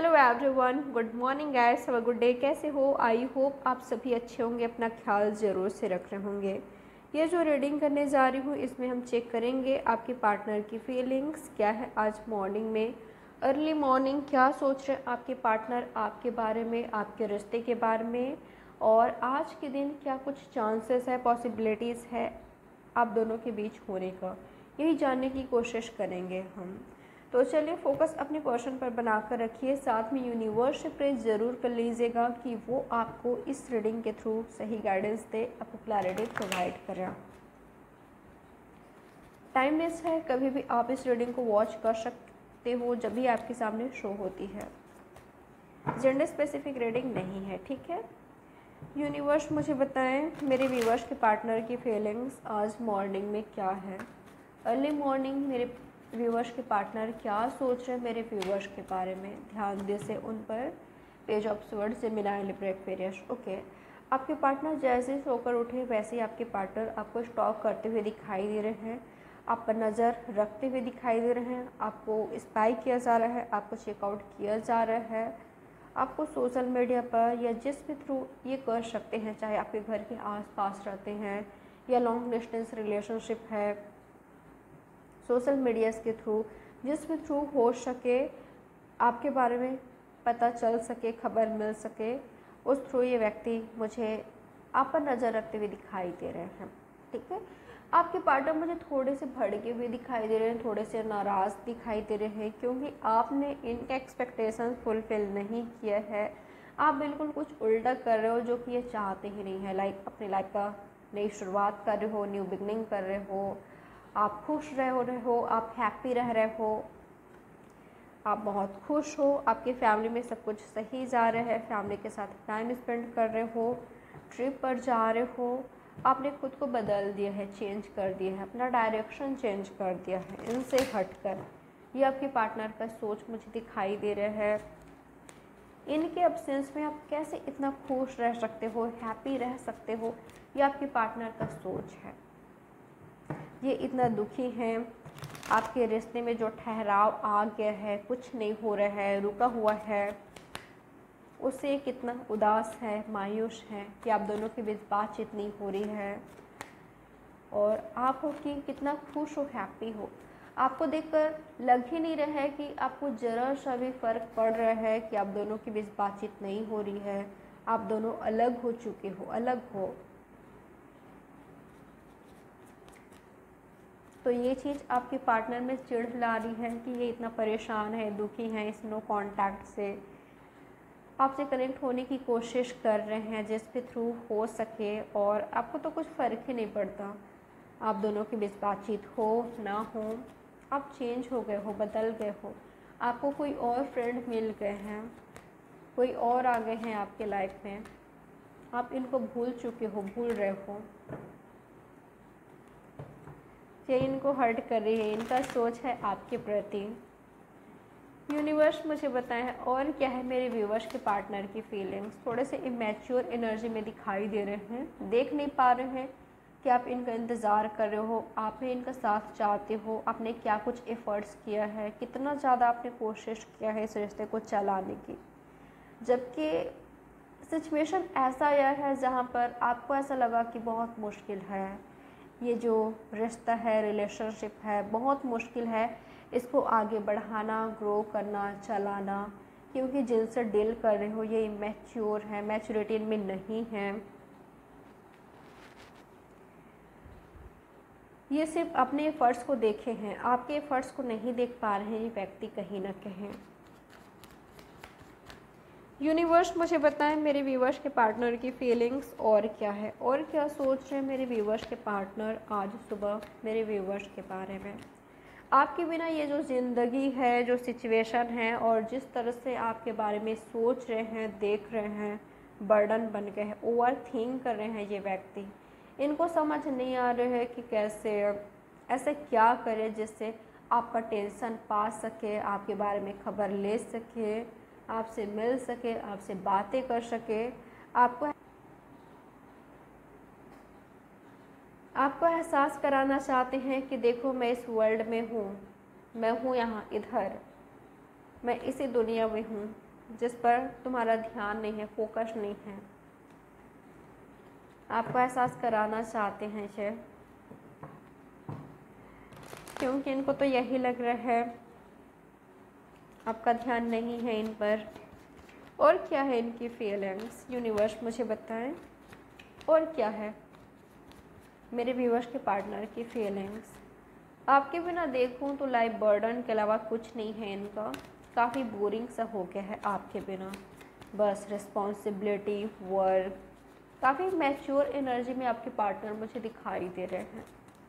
Hello everyone good morning guys have good day कैसे हो? I hope आप सभी अच्छे होंगे, अपना ख्याल ज़रूर से रख रहे होंगे। ये जो रीडिंग करने जा रही हूँ, इसमें हम चेक करेंगे आपके पार्टनर की फीलिंग्स क्या है आज मॉर्निंग में? अर्ली मॉर्निंग क्या सोच रहे हैं आपके पार्टनर आपके बारे में, आपके रिश्ते के बारे में? और आज के दिन क्या कुछ चांसेस है पॉसिबिलिटीज़ है आप दोनों के बीच होने का? यही जानने की कोशिश करेंगे हम। तो चलिए फोकस अपने क्वेश्चन पर बनाकर रखिए। साथ में यूनिवर्स से ज़रूर कर लीजिएगा कि वो आपको इस रीडिंग के थ्रू सही गाइडेंस दे, आपको क्लैरिटी प्रोवाइड करें। टाइमलेस है, कभी भी आप इस रीडिंग को वॉच कर सकते हो जब भी आपके सामने शो होती है। जेंडर स्पेसिफिक रीडिंग नहीं है, ठीक है? यूनिवर्स मुझे बताएँ, मेरे व्यूवर्स के पार्टनर की फीलिंग्स आज मॉर्निंग में क्या है? अर्ली मॉर्निंग मेरे व्यूवर्स के पार्टनर क्या सोच रहे हैं मेरे व्यूवर्स के बारे में? ध्यान दे से उन पर पेज ऑफ़ स्वर्ड से मिलाए लिब्रेक फेरियस ओके आपके पार्टनर जैसे सोकर उठे, वैसे ही आपके पार्टनर आपको स्टॉक करते हुए दिखाई दे रहे हैं। आप पर नज़र रखते हुए दिखाई दे रहे हैं। आपको स्पाई किया जा रहा है, आपको चेकआउट किया जा रहा है। आपको सोशल मीडिया पर या जिस भी थ्रू ये कर सकते हैं, चाहे आपके घर के आस पास रहते हैं या लॉन्ग डिस्टेंस रिलेशनशिप है सोशल मीडियाज़ के थ्रू जिस भी थ्रू हो सके, आपके बारे में पता चल सके, खबर मिल सके, उस थ्रू ये व्यक्ति मुझे आप पर नज़र रखते हुए दिखाई दे रहे हैं, ठीक है? आपके पार्टनर मुझे थोड़े से भड़के हुए दिखाई दे रहे हैं, थोड़े से नाराज़ दिखाई दे रहे हैं, क्योंकि आपने इनका एक्सपेक्टेशन फुलफ़िल नहीं किया है। आप बिल्कुल कुछ उल्टा कर रहे हो जो कि ये चाहते ही नहीं है लाइक अपनी लाइफ का नई शुरुआत कर रहे हो न्यू बिगनिंग कर रहे हो आप खुश रह रहे हो, आप हैप्पी रह रहे हो, आप बहुत खुश हो, आपकी फैमिली में सब कुछ सही जा रहा है फैमिली के साथ टाइम स्पेंड कर रहे हो ट्रिप पर जा रहे हो, आपने खुद को बदल दिया है चेंज कर दिया है, अपना डायरेक्शन चेंज कर दिया है, इनसे हटकर। ये आपके पार्टनर का सोच मुझे दिखाई दे रहा है। इनके अब्सेंस में आप कैसे इतना खुश रह सकते हो हैप्पी रह सकते हो, ये आपके पार्टनर का सोच है। ये इतना दुखी हैं। आपके रिश्ते में जो ठहराव आ गया है, कुछ नहीं हो रहा है, रुका हुआ है उससे कितना उदास है, मायूस है कि आप दोनों के बीच बातचीत नहीं हो रही है। और आप हो कि कितना खुश हो हैप्पी हो। आपको देखकर लग ही नहीं रहा है कि आपको ज़रा सा भी फ़र्क पड़ रहा है कि आप दोनों के बीच बातचीत नहीं हो रही है। आप दोनों अलग हो चुके हो, अलग हो। तो ये चीज़ आपके पार्टनर में चिढ़ ला रही है कि ये इतना परेशान है, दुखी है इस नो कॉन्टैक्ट से। आपसे कनेक्ट होने की कोशिश कर रहे हैं, जिसके थ्रू हो सके और आपको तो कुछ फ़र्क ही नहीं पड़ता। आप दोनों के बीच बातचीत हो, ना हो, आप चेंज हो गए हो, बदल गए हो, आपको कोई और फ्रेंड मिल गए हैं, कोई और आ गए हैं आपके लाइफ में। आप इनको भूल चुके हो, भूल रहे हो। ये इनको हर्ट कर रही है, इनका सोच है आपके प्रति। यूनिवर्स मुझे बताएँ, और क्या है मेरे व्यूवर्स के पार्टनर की फीलिंग्स थोड़े से इमेच्योर एनर्जी में दिखाई दे रहे हैं, देख नहीं पा रहे हैं कि आप इनका इंतज़ार कर रहे हो, आप इनका साथ चाहते हो, आपने क्या कुछ एफ़र्ट्स किया है, कितना ज़्यादा आपने कोशिश किया है इस रिश्ते को चलाने की। जबकि सिचुएशन ऐसा आया है जहाँ पर आपको ऐसा लगा कि बहुत मुश्किल है। ये जो रिश्ता है रिलेशनशिप है, बहुत मुश्किल है इसको आगे बढ़ाना ग्रो करना, चलाना, क्योंकि जिनसे डील कर रहे हो ये मैच्योर है मैच्योरिटी में नहीं है। ये सिर्फ़ अपने एफर्ट्स को देखे हैं, आपके एफर्ट्स को नहीं देख पा रहे हैं ये व्यक्ति कहीं ना कहीं। यूनिवर्स, मुझे बताएँ मेरे व्यूवर्स के पार्टनर की फीलिंग्स और क्या है? और क्या सोच रहे हैं मेरे व्यूवर्स के पार्टनर आज सुबह मेरे व्यूवर्स के बारे में? आपके बिना ये जो ज़िंदगी है, जो सिचुएशन है और जिस तरह से आपके बारे में सोच रहे हैं, देख रहे हैं बर्डन बन गए हैं ओवर थिंक कर रहे हैं ये व्यक्ति। इनको समझ नहीं आ रहे है कि कैसे, ऐसे क्या करें जिससे आपका टेंशन पा सके, आपके बारे में खबर ले सके। आपसे मिल सके, आपसे बातें कर सके। आपको आपको एहसास कराना चाहते हैं कि देखो मैं इस वर्ल्ड में हूँ। मैं हूँ यहाँ इधर। मैं इसी दुनिया में हूँ, जिस पर तुम्हारा ध्यान नहीं है फोकस नहीं है। आपको एहसास कराना चाहते हैं ये क्योंकि इनको तो यही लग रहा है आपका ध्यान नहीं है इन पर। और क्या है इनकी फीलिंग्स यूनिवर्स मुझे बताएँ। और क्या है? मेरे व्यूवर्स के पार्टनर की फीलिंग्स आपके बिना देखूँ तो लाइफ बर्डन के अलावा कुछ नहीं है इनका। काफ़ी बोरिंग सा हो गया है आपके बिना। बस रिस्पॉन्सिबिलिटी वर्क काफ़ी मैच्योर एनर्जी में आपके पार्टनर मुझे दिखाई दे रहे हैं।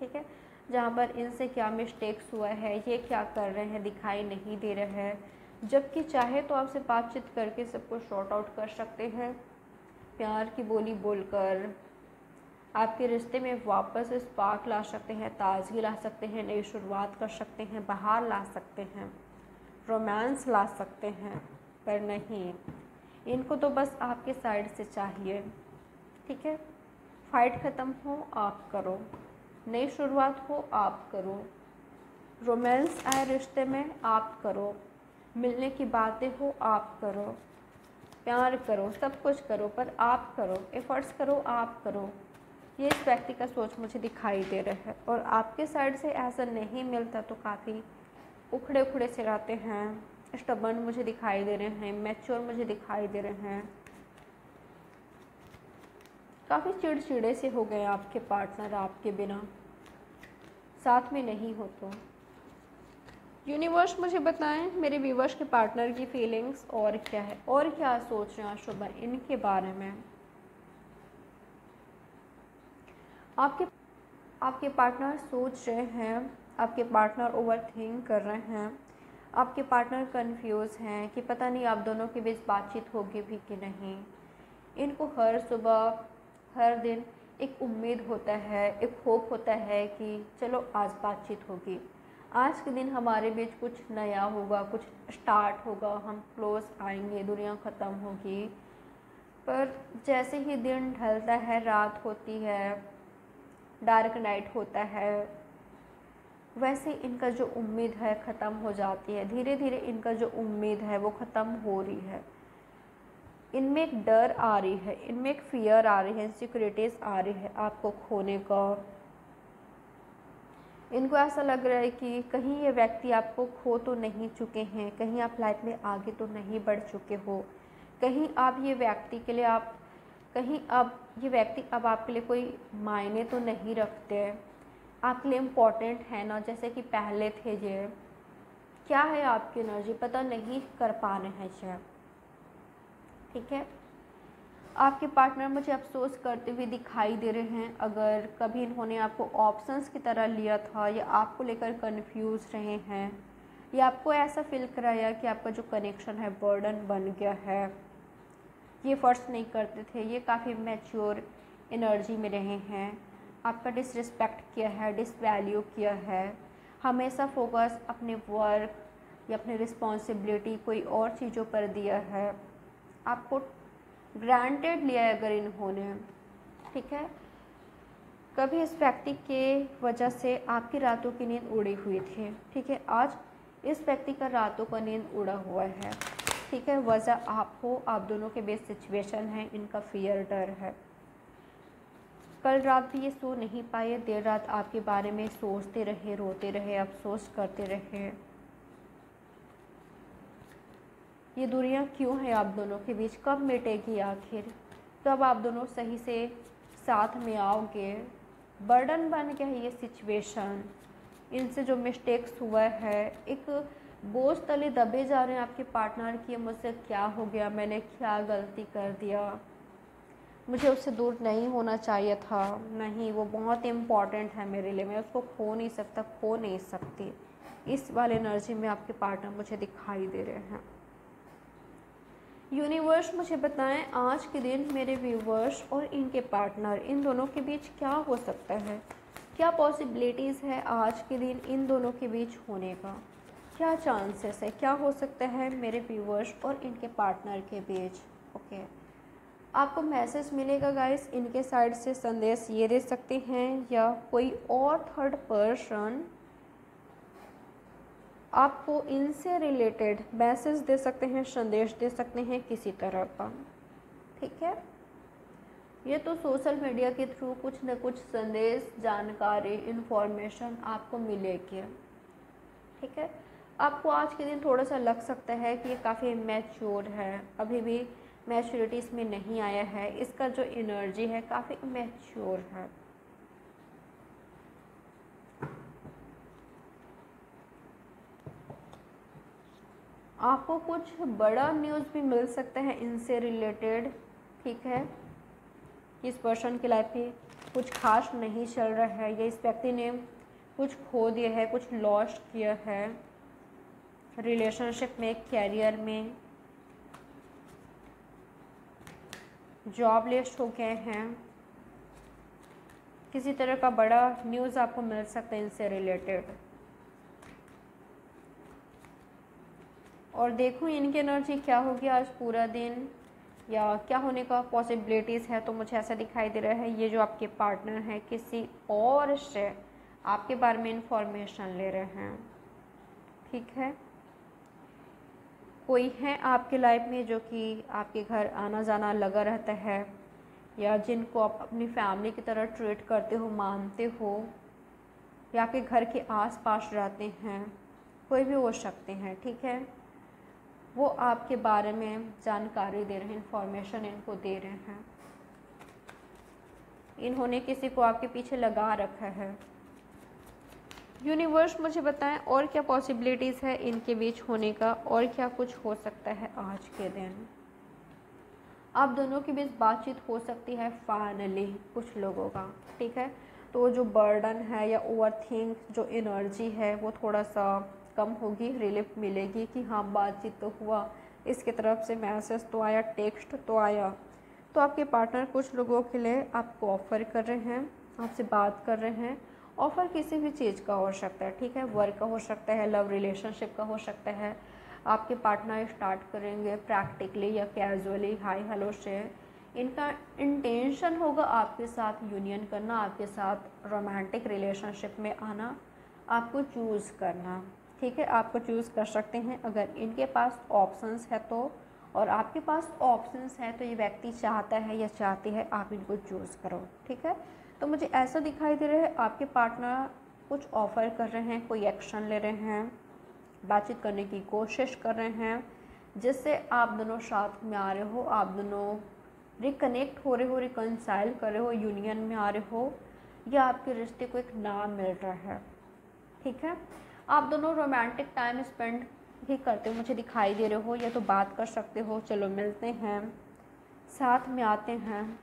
ठीक है? जहाँ पर इनसे क्या मिस्टेक्स हुआ है, ये क्या कर रहे हैं, दिखाई नहीं दे रहे हैं। जबकि चाहे तो आपसे बातचीत करके सबको शॉर्ट आउट कर सकते हैं। प्यार की बोली बोलकर आपके रिश्ते में वापस स्पार्क ला सकते हैं, ताजगी ला सकते हैं, नई शुरुआत कर सकते हैं, बाहर ला सकते हैं रोमांस ला सकते हैं, पर नहीं। इनको तो बस आपके साइड से चाहिए, ठीक है? फाइट ख़त्म हो, आप करो। नई शुरुआत हो, आप करो। रोमांस आए रिश्ते में, आप करो। मिलने की बातें हो, आप करो। प्यार करो, सब कुछ करो, पर आप करो। एफर्ट्स करो, आप करो। ये इस व्यक्ति का सोच मुझे दिखाई दे रहा है, और आपके साइड से ऐसा नहीं मिलता तो काफ़ी उखड़े उखड़े से रहते हैं। स्टबन मुझे दिखाई दे रहे हैं, मैच्योर मुझे दिखाई दे रहे हैं। काफ़ी चिड़चिड़े से हो गए आपके पार्टनर आपके बिना। साथ में नहीं हो तो। यूनिवर्स मुझे बताएँ मेरे व्यूवर्स के पार्टनर की फीलिंग्स और क्या है? और क्या सोच रहे हैं शुभ इनके बारे में? आपके आपके पार्टनर सोच रहे हैं आपके पार्टनर ओवर थिंक कर रहे हैं आपके पार्टनर कंफ्यूज हैं कि पता नहीं आप दोनों के बीच बातचीत होगी भी कि नहीं। इनको हर सुबह हर दिन एक उम्मीद होता है, एक होप होता है कि चलो आज बातचीत होगी। आज के दिन हमारे बीच कुछ नया होगा, कुछ स्टार्ट होगा, हम क्लोज आएँगे, दुनिया ख़त्म होगी। पर जैसे ही दिन ढलता है, रात होती है डार्क नाइट होता है, वैसे इनका जो उम्मीद है ख़त्म हो जाती है। धीरे धीरे इनका जो उम्मीद है वो ख़त्म हो रही है। इनमें एक डर आ रही है, इनमें एक फियर आ रही है इनसिक्योरिटीज़ आ रही है आपको खोने का। इनको ऐसा लग रहा है कि कहीं ये व्यक्ति आपको खो तो नहीं चुके हैं, कहीं आप लाइफ में आगे तो नहीं बढ़ चुके हो। कहीं आप ये व्यक्ति के लिए आप, कहीं अब ये व्यक्ति अब आपके लिए कोई मायने तो नहीं रखते। आपके लिए इम्पोर्टेंट है ना, जैसे कि पहले थे ये। क्या है आपकी एनर्जी पता नहीं, कर पा रहे हैं शायद। ठीक है? आपके पार्टनर मुझे अफसोस करते हुए दिखाई दे रहे हैं। अगर कभी इन्होंने आपको ऑप्शंस की तरह लिया था या आपको लेकर कंफ्यूज रहे हैं, या आपको ऐसा फील कराया कि आपका जो कनेक्शन है बर्डन बन गया है, ये फ़र्स्ट नहीं करते थे, ये काफ़ी मैच्योर एनर्जी में रहे हैं। आपका डिसरिस्पेक्ट किया है डिसवैल्यू किया है। हमेशा फोकस अपने वर्क या अपनी रिस्पॉन्सिबिलिटी कोई और चीज़ों पर दिया है। आपको ग्रांटेड लिया है अगर इन्होंने, ठीक है? कभी इस व्यक्ति के वजह से आपकी रातों की नींद उड़ी हुई थी, ठीक है? आज इस व्यक्ति का रातों का नींद उड़ा हुआ है, ठीक है? वजह आप हो आप दोनों के बेस सिचुएशन है, इनका फियर डर है। कल रात भी ये सो नहीं पाए, देर रात आपके बारे में सोचते रहे, रोते रहे अफसोस करते रहे। ये दूरियाँ क्यों हैं आप दोनों के बीच? कब मिटेगी आखिर? कब आप दोनों सही से साथ में आओगे? बर्डन बन गया है ये सिचुएशन इनसे जो मिस्टेक्स हुआ है, एक बोझ तले दबे जा रहे हैं आपके पार्टनर की मुझसे क्या हो गया? मैंने क्या गलती कर दिया? मुझे उससे दूर नहीं होना चाहिए था। नहीं, वो बहुत इंपॉर्टेंट है मेरे लिए। मैं उसको खो नहीं सकता, खो नहीं सकती। इस वाले एनर्जी में आपके पार्टनर मुझे दिखाई दे रहे हैं। यूनिवर्स, मुझे बताएँ आज के दिन मेरे व्यूवर्स और इनके पार्टनर, इन दोनों के बीच क्या हो सकता है? क्या पॉसिबिलिटीज़ है आज के दिन इन दोनों के बीच होने का? क्या चांसेस है? क्या हो सकता है मेरे व्यूवर्स और इनके पार्टनर के बीच? ओके. आपको मैसेज मिलेगा गाइस इनके साइड से संदेश ये दे सकते हैं या कोई और थर्ड पर्सन आपको इनसे रिलेटेड मैसेज दे सकते हैं, संदेश दे सकते हैं किसी तरह का। ठीक है? ये तो सोशल मीडिया के थ्रू कुछ न कुछ संदेश, जानकारी इन्फॉर्मेशन आपको मिलेगी। ठीक है? आपको आज के दिन थोड़ा सा लग सकता है कि ये काफ़ी मैच्योर है। अभी भी मैच्योरिटी इसमें नहीं आया है। इसका जो एनर्जी है काफ़ी मैच्योर है। आपको कुछ बड़ा न्यूज़ भी मिल सकता है इनसे रिलेटेड ठीक है? इस पर्सन की लाइफ में कुछ खास नहीं चल रहा है, या इस व्यक्ति ने कुछ खो दिया है, कुछ लॉस किया है रिलेशनशिप में कैरियर में जॉब लिस्ट हो गए हैं। किसी तरह का बड़ा न्यूज़ आपको मिल सकता है इनसे रिलेटेड और देखूँ इनकी एनर्जी क्या होगी आज पूरा दिन, या क्या होने का पॉसिबिलिटीज़ है तो मुझे ऐसा दिखाई दे रहा है, ये जो आपके पार्टनर हैं, किसी और से आपके बारे में इंफॉर्मेशन ले रहे हैं। ठीक है? कोई है आपके लाइफ में जो कि आपके घर आना जाना लगा रहता है, या जिनको आप अपनी फैमिली की तरह ट्रीट करते हो, मानते हो, या आपके घर के आस पास रहते हैं, कोई भी हो सकते हैं, ठीक है? वो आपके बारे में जानकारी दे रहे हैं इंफॉर्मेशन इनको दे रहे हैं। इन्होंने किसी को आपके पीछे लगा रखा है। यूनिवर्स मुझे बताएँ, और क्या पॉसिबिलिटीज़ है इनके बीच होने का, और क्या कुछ हो सकता है आज के दिन? आप दोनों के बीच बातचीत हो सकती है फाइनली कुछ लोगों का, ठीक है? तो जो बर्डन है या ओवर थिंक जो एनर्जी है, वो थोड़ा सा कम होगी रिलीफ मिलेगी कि हाँ बातचीत तो हुआ। इसके तरफ़ से मैसेज तो आया टेक्स्ट तो आया। तो आपके पार्टनर कुछ लोगों के लिए आपको ऑफ़र कर रहे हैं, आपसे बात कर रहे हैं। ऑफ़र किसी भी चीज़ का हो सकता है, ठीक है? वर्क का हो सकता है लव रिलेशनशिप का हो सकता है। आपके पार्टनर स्टार्ट करेंगे प्रैक्टिकली या कैजुअली हाई हेलो से इनका इंटेंशन होगा आपके साथ यूनियन करना, आपके साथ रोमांटिक रिलेशनशिप में आना, आपको चूज़ करना। ठीक है, आपको चूज़ कर सकते हैं। अगर इनके पास ऑप्शंस है तो और आपके पास ऑप्शंस है तो ये व्यक्ति चाहता है या चाहती है, आप इनको चूज़ करो, ठीक है? तो मुझे ऐसा दिखाई दे रहा है, आपके पार्टनर कुछ ऑफ़र कर रहे हैं, कोई एक्शन ले रहे हैं, बातचीत करने की कोशिश कर रहे हैं, जिससे आप दोनों साथ में आ रहे हो, आप दोनों रिकनेक्ट हो रहे हो रिकनसाइल कर रहे हो यूनियन में आ रहे हो, या आपके रिश्ते को एक नाम मिल रहा है, ठीक है? आप दोनों रोमांटिक टाइम स्पेंड भी करते हो मुझे दिखाई दे रहे हो, या तो बात कर सकते हो, चलो मिलते हैं, साथ में आते हैं।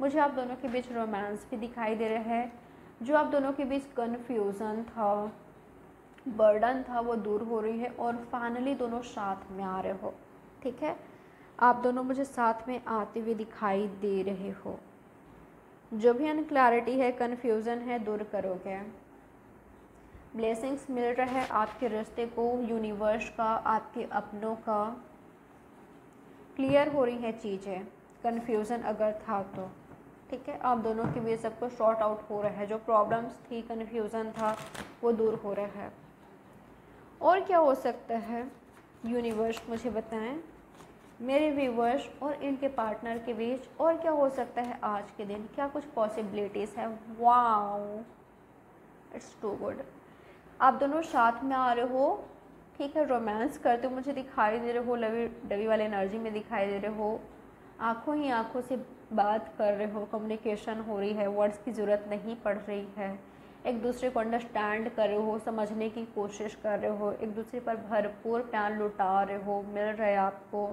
मुझे आप दोनों के बीच रोमांस भी दिखाई दे रहा है, जो आप दोनों के बीच कन्फ्यूज़न था बर्डन था, वो दूर हो रही है, और फाइनली दोनों साथ में आ रहे हो, ठीक है? आप दोनों मुझे साथ में आते हुए दिखाई दे रहे हो। जो भी अनक्लैरिटी है कन्फ्यूज़न है, दूर करोगे। ब्लेसिंग्स मिल रहा है आपके रिश्ते को, यूनिवर्स का, आपके अपनों का। क्लियर हो रही है चीज़ें। कन्फ्यूज़न अगर था तो। ठीक है, आप दोनों के बीच सब कुछ शॉर्ट आउट हो रहा है। जो प्रॉब्लम्स थी, कन्फ्यूज़न था, वो दूर हो रहा है। और क्या हो सकता है? यूनिवर्स, मुझे बताएँ। मेरे व्यूवर्स और इनके पार्टनर के बीच और क्या हो सकता है आज के दिन? क्या कुछ पॉसिबिलिटीज़ है? वाओ इट्स टू गुड आप दोनों साथ में आ रहे हो, ठीक है रोमांस करते हो मुझे दिखाई दे रहे हो, लवी, डवी वाले एनर्जी में दिखाई दे रहे हो, आँखों ही आँखों से बात कर रहे हो कम्युनिकेशन हो रही है वर्ड्स की ज़रूरत नहीं पड़ रही है, एक दूसरे को अंडरस्टैंड कर रहे हो, समझने की कोशिश कर रहे हो, एक दूसरे पर भरपूर प्यार लुटा रहे हो, मिल रहे आपको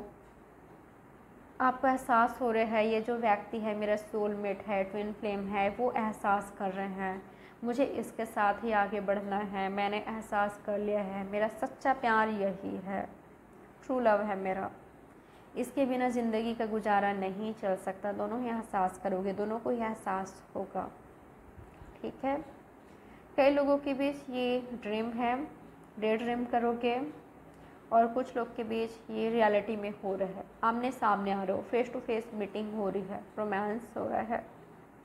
आपको एहसास हो रहा है, ये जो व्यक्ति है, मेरा सोलमेट है ट्विन फ्लेम है, वो एहसास कर रहे हैं। मुझे इसके साथ ही आगे बढ़ना है, मैंने एहसास कर लिया है, मेरा सच्चा प्यार यही है ट्रू लव है मेरा। इसके बिना ज़िंदगी का गुजारा नहीं चल सकता, दोनों ही एहसास करोगे, दोनों को ही एहसास होगा, ठीक है? कई लोगों के बीच ये ड्रीम है डे ड्रीम करोगे, और कुछ लोग के बीच ये रियलिटी में हो रहा है, आमने सामने आ रहे हो फेस टू फेस मीटिंग हो रही है रोमांस हो रहा है,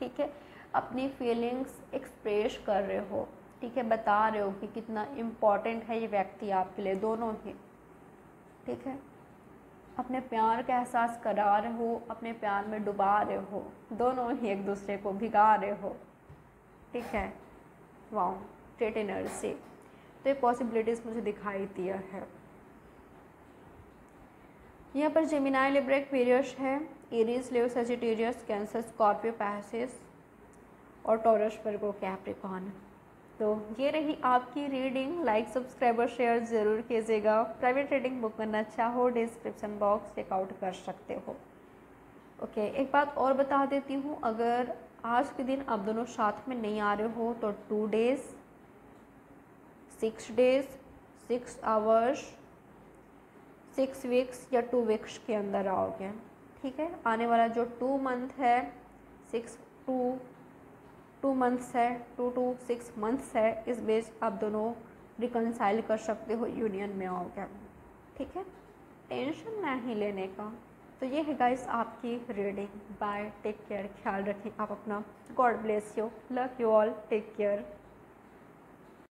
ठीक है? अपनी फीलिंग्स एक्सप्रेस कर रहे हो, ठीक है? बता रहे हो कि कितना इम्पोर्टेंट है ये व्यक्ति आपके लिए, दोनों ही, ठीक है? अपने प्यार का एहसास करा रहे हो, अपने प्यार में डुबा रहे हो, दोनों ही एक दूसरे को भिगा रहे हो, ठीक है? वाओ स्टेट एनर्जी तो ये पॉसिबिलिटीज़ मुझे दिखाई दिया है। यहाँ पर जेमिनाई लिब्रेक पीरियड है Aries Leo Sagittarius Cancer Scorpio Pisces और टॉरस को कैप्रिकॉन तो ये रही आपकी रीडिंग लाइक सब्सक्राइब और शेयर ज़रूर कीजिएगा। प्राइवेट रीडिंग बुक करना चाहो डिस्क्रिप्शन बॉक्स चेकआउट कर सकते हो। ओके एक बात और बता देती हूँ। अगर आज के दिन आप दोनों साथ में नहीं आ रहे हो तो two days six days six hours six weeks या टू वीक्स के अंदर आओगे। ठीक है? आने वाला जो टू मंथ है सिक्स टू टू मंथ्स है, टू टू सिक्स मंथ्स है, इस बेस आप दोनों रिकनसाइल कर सकते हो यूनियन में आओगे ठीक है? टेंशन नहीं लेने का। तो ये है गाइस आपकी रीडिंग बाय टेक केयर ख्याल रखें। आप अपना God bless you love you all take care